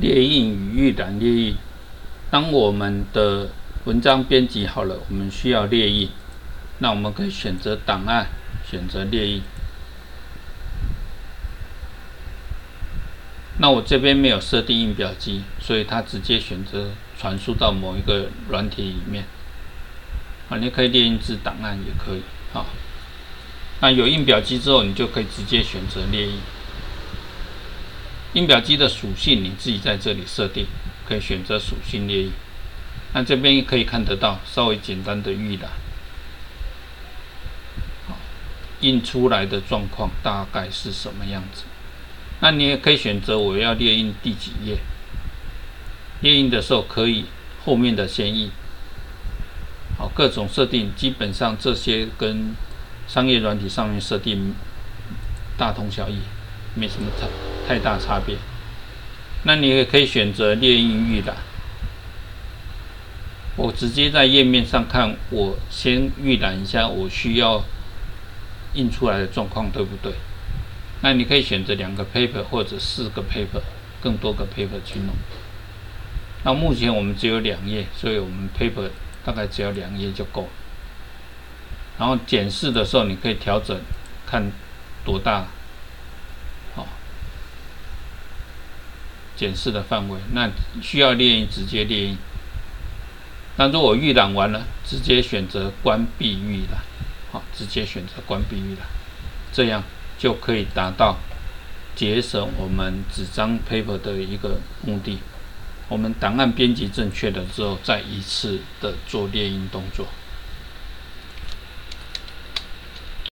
列印与预览列印。当我们的文章编辑好了，我们需要列印，那我们可以选择档案，选择列印。那我这边没有设定印表机，所以它直接选择传输到某一个软体里面。啊，你可以列印至档案也可以。啊，那有印表机之后，你就可以直接选择列印。印表机的属性你自己在这里设定，可以选择属性列印。那这边可以看得到稍微简单的预览，好印出来的状况大概是什么样子？那你也可以选择我要列印第几页。列印的时候可以后面的先印。好，各种设定基本上这些跟商业软体上面设定大同小异，没什么差太大差别。那你也可以选择列印预览。我直接在页面上看，我先预览一下我需要印出来的状况对不对？那你可以选择两个 paper 或者四个 paper，更多个 paper 去弄。那目前我们只有两页，所以我们 paper 大概只要两页就够。然后检视的时候，你可以调整看多大，好，检视的范围。那需要列印直接列印。那如果预览完了，直接选择关闭预览，好，直接选择关闭预览，这样。就可以达到节省我们纸张 paper 的一个目的。我们档案编辑正确的之后，再一次的做列印动作。